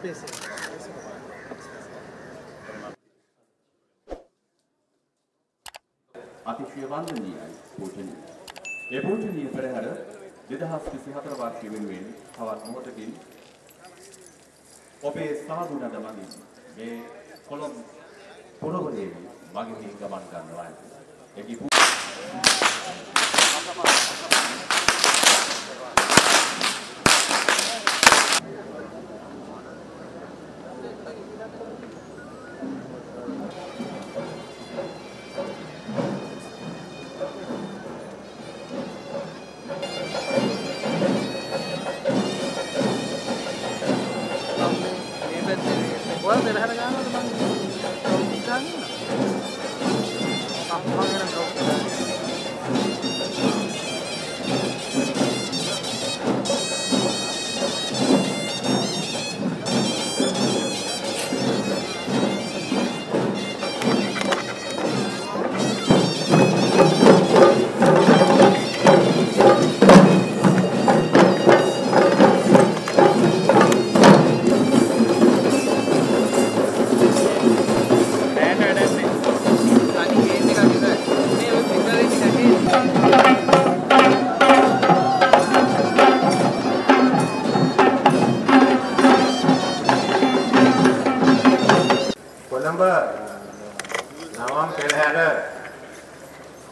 Space අතිශය වන්දනීයයි පූජනීය. ඒ පූජනීය පෙරහැර 2024 වර්ෂය වෙනුවෙන් තවත් මොහොතකින් ඔබේ සාදු නඩ මගින් මේ කොළඹ පුරවරයේ මගින් ගමන් ගන්නවා. ඒකී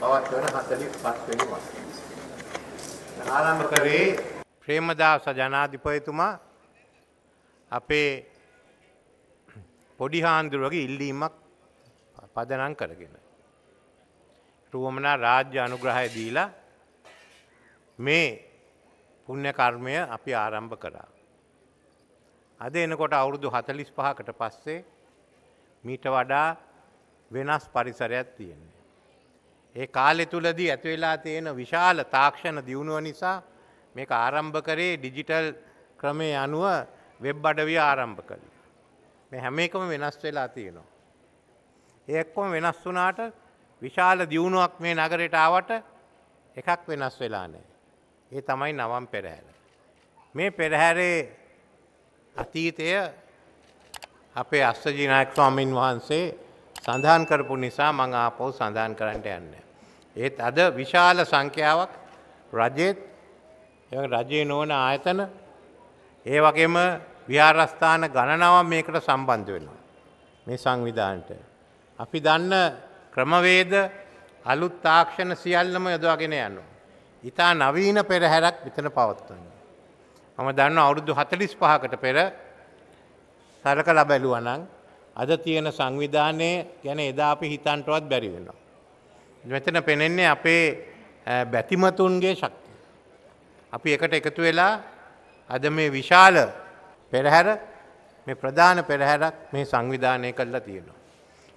පවත්වන 45 වෙනි වසරේ. ආරම්භ කරේ ප්‍රේමදාස ජනාධිපතිතුමා අපේ පොඩි හාන්දුරුවගේ ඉල්ලීමක් පදනම් කරගෙන. රුවමනා රාජ්‍ය අනුග්‍රහය දීලා මේ පුුණ්‍ය කර්මය අපි ආරම්භ කරා. අද එනකොට අවුරුදු හතලිස් පහකට පස්සේ මීට වඩා වෙනස් පරිසරයක් තියෙන්නේ. ඒ කාලෙ තුලදී ඇතිවෙලා තියෙන විශාල තාක්ෂණ දියුණුව නිසා මේක ආරම්භ කරේ ඩිජිටල් ක්‍රමේ අනුව වෙබ් අඩවිය ආරම්භ කළේ. මේ හැම එකම වෙනස් වෙලා තියෙනවා. ඒ එක්කොම වෙනස් වුණාට විශාල දියුණුවක් මේ නගරයට ආවට එකක් වෙනස් වෙලා නැහැ. ඒ තමයි නවම් පෙරහැර. මේ පෙරහැරේ අතීතය අපේ අස්සජීනායක ස්වාමීන් වහන්සේ සඳහන් කරපු නිසා මං ආපහු සඳහන් කරන්නට යන්න. ඒත් අද විශාල සංඛ්‍යාවක් රජෙත් රජයේ නොවන ආයතන ඒ වගේම විහාරස්ථාන ගණනාවක් මේකට සම්බන්ධ වෙනවා. මේ සංවිධානයට. අපි දන්න ක්‍රමවේද අලුත් තාක්ෂණ සියල්ලම යොදවාගෙන යනවා. ඉතා නවීන පෙරහැරක් විතන පවත්වන්න. මම දන්න අවුරුදු හතලිස් පහකට පෙර සරකලා බැලුවනං අද තියෙන සංවිධානය ගැන එදා අපි හිතන්ටවත් බැරි වෙනවා. මෙතන පෙනෙන්නේ අපේ ඈ, බැතිමතුන්ගේ ශක්තිය. අපි එකට එකතු වෙලා අද මේ විශාල පෙරහැර මේ ප්‍රධාන පෙරහැරක් මේ සංවිධානය කරලා තියෙනවා.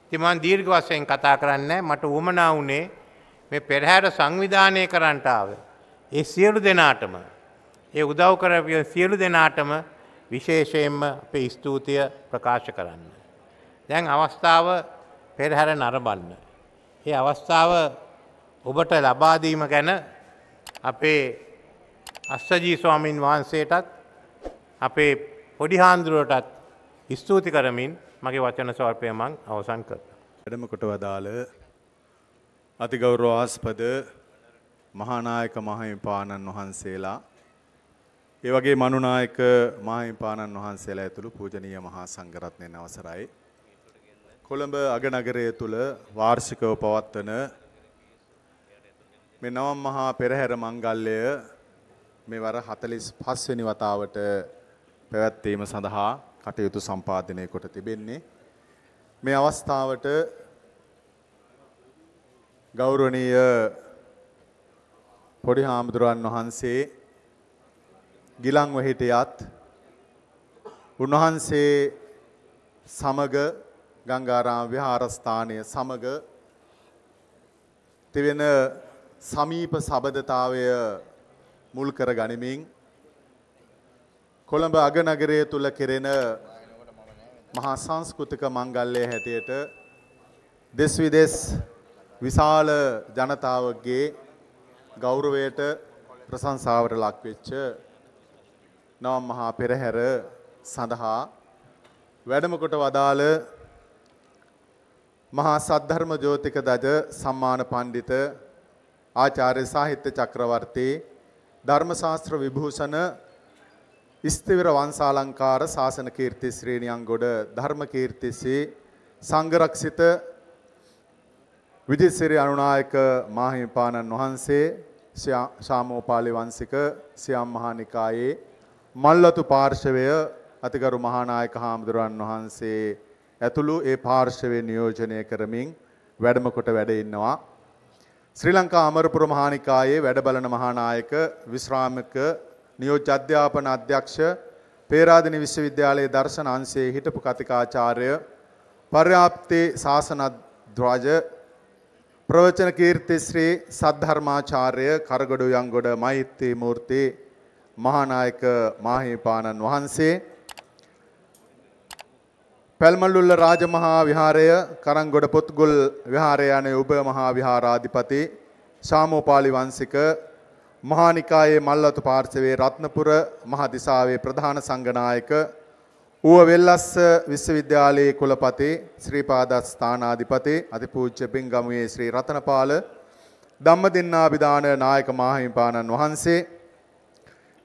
ඉතින් මම දීර්ඝ වශයෙන් කතා කරන්නේ මට උවමනා වුණේ මේ පෙරහැර සංවිධානය කරන්නට ආව. ඒ සියලු දෙනාටම ඒ උදව් කරපු සියලු දෙනාටම විශේෂයෙන්ම අපේ ස්තුතිය ප්‍රකාශ කරන්න. දැන් අවස්ථාව පෙරහැර නරඹන්න. ඒ අවස්ථාව ඔබට ලබා දීම ගැන අපේ අස්සජී ස්වාමින් වහන්සේටත් අපේ පොඩි හාන්දුරුවටත් ස්තුති කරමින් මගේ වචන ස්වල්පය මං අවසන් කරනවා. වැඩම කොට වදාළ අතිගෞරවාස්පද මහානායක මහිමිපාණන් වහන්සේලා ඒ වගේ මනුනායක මහිමිපාණන් වහන්සේලා ඇතුළු පූජනීය මහා සංඝරත්නයන් අවසරයි. කොළඹ අගනගරය තුළ වාර්ෂිකව පවත්වන මේ නවම් මහා පෙරහැර මංගල්‍යය මෙවර 45 වෙනි වතාවට පැවැත්වීම සඳහා කටයුතු සම්පාදනය කොට තිබෙන්නේ. මේ අවස්ථාවට ගෞරවනීය පොඩි හාමුදුරන් වහන්සේ ගිලන්ව හිටියත් උන්වහන්සේ සමග ගංගාරාම විහාරස්ථානය සමග තිවෙන සමීප සබඳතාවය මුල් කර ගනිමින් කොළඹ අගනගරය තුළ කෙරෙන මහා සංස්කෘතික මංගල්ලය හැටියට දෙස් විදෙස් විශාල ජනතාවගේ ගෞරවයට ප්‍රශංසාවට ලක්වෙච්ච නවම් මහා පෙරහැර සඳහා වැඩමකොට වදාළ මහා සද්ධර්ම ජෝතික දජ සම්මාන පණ්ඩිත ආචාර්ය සාහිත්‍ය චක්‍රවර්ති ධර්මශාස්ත්‍ර විභූෂණ ස්තිවර වංශාලංකාර ශාසන කීර්ති ශ්‍රේණියන්ගොඩ ධර්ම කීර්තිසී සංඝරක්ෂිත විජිසිරි අනුනායක මාහිමිපාණන් වහන්සේ ශාමෝපාලි වංශික සියම් මහා නිකායේ මල්ලතු පාර්ශවය අතිගරු මහානායක හාමුදුරන් වහන්සේ ඇතුළු ඒ පාර්ශවය නියෝජනය කරමින් වැඩම කොට වැඩ ඉන්නවා. ශ්‍රී ලංකා අමරපුර මහානිකායේ වැඩ බලන මහානායක විශ්‍රාමික නියෝජ්‍ය අධ්‍යාපන අධ්‍යක්ෂ පේරාදෙණි විශ්වවිද්‍යාලයේ දර්ශන අංශයේ හිටපු කතිකාචාර්ය පර්යාප්ති ශාසන ධ්වජ ප්‍රවචන කීර්ති ශ්‍රී සද්ධර්මාචාර්ය කරගොඩ යංගොඩ මෛත්‍රී මූර්ති මහානායක මාහිමිපාණන් වහන්සේ පැල්මල්ලුල්ල රාජමහා විහාරය කරංගොඩ පොත්ගුල් විහාරය යන උභ මහා විහාරාධිපති ශාමෝපාලි වංශික මහානිකායේ මල්ලතු පාර්ශවයේ රත්නපුර මහ දිසාවේ ප්‍රධාන සංඝනායක ඌව වෙල්ලස්ස විශ්වවිද්‍යාලයේ කුලපති ශ්‍රීපාද ස්ථානාධිපති අතිපූජ්‍ය පිංගමුවේ ශ්‍රී රතනපාල ධම්මදින්නාභිදාන නායක මාහිමිපාණන් වහන්සේ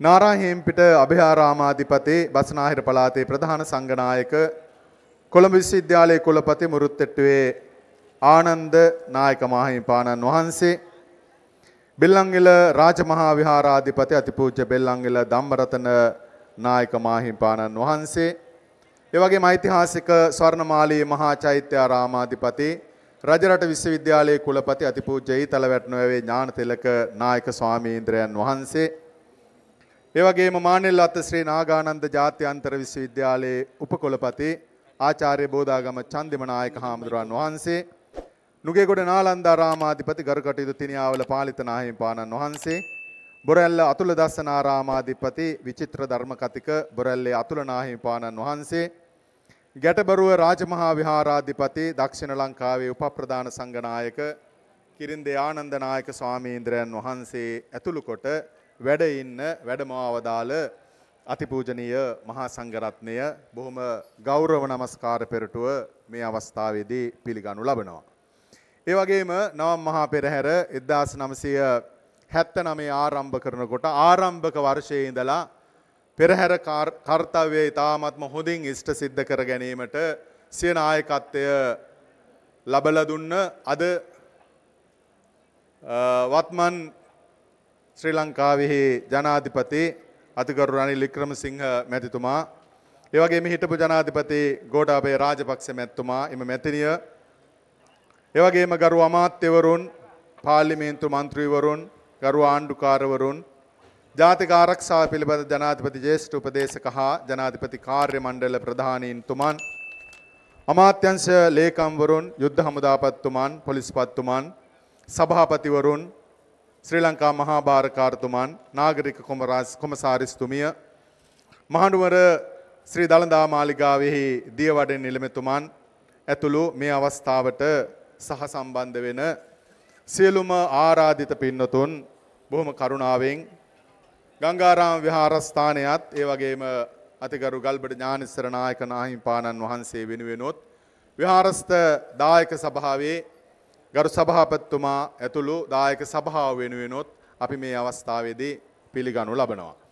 නාරාහේම්පිට අභයාරාමාධිපති බස්නාහිර පළාතේ ප්‍රධාන සංඝනායක කොළඹ විශ්වවිද්‍යාලයේ කුලපති මුරුත්තෙට්ටුවේ ආනන්ද නායක මාහිමිපාණන් වහන්සේ බෙල්ලංගල රාජමහා විහාරාධිපති අතිපූජ්‍ය බෙල්ලංගල ධම්මරතන නායක මාහිමිපාණන් වහන්සේ ඒ වගේම ඓතිහාසික ස්වර්ණමාලී මහා චෛත්‍යාරාමාධිපති රජරට විශ්වවිද්‍යාලයේ කුලපති අතිපූජ්‍ය ඊතල වැට්නොවේ ඥානතිලක නායක ස්වාමීන්ද්‍රයන් වහන්සේ ඒ වගේම මානෙල්ලත් ශ්‍රී නාගානන්ද ජාත්‍යන්තර විශ්වවිද්‍යාලයේ උපකුලපති ආචාර්ය බෝධාගම චන්දිම නායක හාමුදුරන් වහන්සේ නුගේගොඩ නාලන්දාරාමාධිපති ගරුකටයුතු තිනියාවල පාලිත නාහිමිපාණන් වහන්සේ බොරැල්ල අතුල දස්සනාරාමාධිපති විචිත්‍ර ධර්ම කතික බොරැල්ලේ අතුල නාහිමිපාණන් වහන්සේ ගැටබරුව රාජමහා විහාරාධිපති දක්ෂිණ ලංකාවේ උපප්‍රධාන සංඝනායක කිරින්දේ ආනන්ද නායක ස්වාමීන්ද්‍රයන් වහන්සේ ඇතුළු කොට වැඩ ඉන්න වැඩමවදාළ අතිපූජනීය මහා සංඝරත්නය බොහොම ගෞරව නමස්කාර පෙරටුව මේ අවස්ථාවේදී පිළිගනු ලබනවා. ඒ වගේම නවම් මහා පෙරහැර 1979 ආරම්භ කරනකොට ආරම්භක වර්ෂයේ ඉඳලා පෙරහැර කර්තව්‍යය ඉතාමත්ම හොඳින් ඉෂ්ට සිද්ධ කර ගැනීමට සිය නායකත්වය ලබලා දුන්න අද වත්මන් ශ්‍රී ලංකාවෙහි ජනාධිපති අතිකරු රනිල් වික්‍රමසිංහ මැතිතුමා. ඒ වගේම හිටපු ජනාධිපති ගෝඨාභය රාජපක්ෂ මැතිතුමා එම මැතිනිය ඒ වගේම ගරු අමාත්‍යවරුන් පාර්ලිමේන්තු මන්ත්‍රීවරුන් ගරු ආණ්ඩුකාරවරුන් ජාතික ආරක්ෂාව පිළිබඳ ජනාධිපති ජ්‍යෙෂ්ඨ උපදේශක හා ජනාධිපති කාර්ය මණ්ඩල ප්‍රධානීන් තුමන් අමාත්‍යංශ ලේකම්වරුන් යුද්ධ හමුදාපත්තුමන් පොලිස්පත්තුමන් සභාපතිවරුන් ශ්‍රී ලංකා මහා භාරකාරතුමන් නාගරික කොමසාරිස්තුමිය මහනුවර ශ්‍රී දළදා මාලිගාවෙහි දියවඩෙන් නිලමෙතුමන් ඇතුළු මේ අවස්ථාවට සහ සම්බන්ධ වෙන සියලුම ආරාධිත පින්නතුන් බොහොම කරුණාවෙන් ගංගාරාම විහාරස්ථානයත් ඒ වගේම අතිගරු ගල්බඩ ඥානිස්සර නායක නාහිමිපාණන් වහන්සේ වෙනුවෙනුත් විහාරස්ථ දායක සභාවේ ගරු සභාපතිතුමා ඇතුළු දායක සභාව වෙනුවෙනුත් අපි මේ අවස්ථාවේදී පිළිගනු ලබනවා.